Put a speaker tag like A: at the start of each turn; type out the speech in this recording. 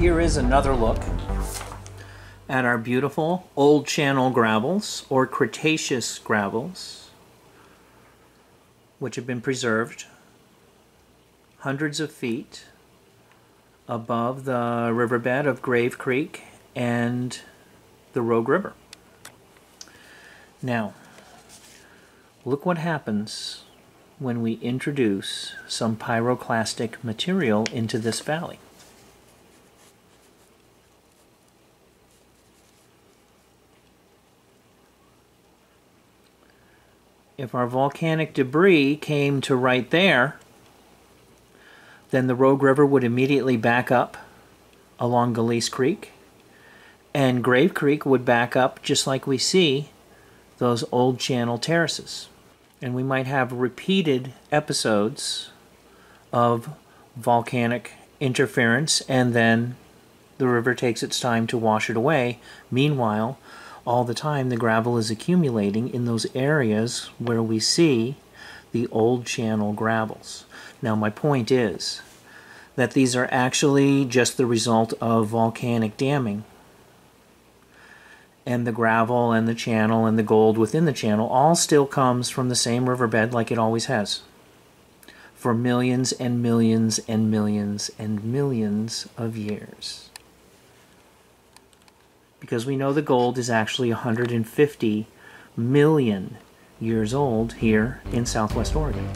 A: Here is another look at our beautiful old channel gravels or Cretaceous gravels, which have been preserved hundreds of feet above the riverbed of Grave Creek and the Rogue River. Now, look what happens when we introduce some pyroclastic material into this valley. If our volcanic debris came to right there, then the Rogue River would immediately back up along Galice Creek, and Grave Creek would back up just like we see those old channel terraces. And we might have repeated episodes of volcanic interference, and then the river takes its time to wash it away. Meanwhile, all the time the gravel is accumulating in those areas where we see the old channel gravels. Now, my point is that these are actually just the result of volcanic damming. And the gravel and the channel and the gold within the channel all still comes from the same riverbed like it always has for millions and millions and millions and millions of years. Because we know the gold is actually 150 million years old here in southwest Oregon.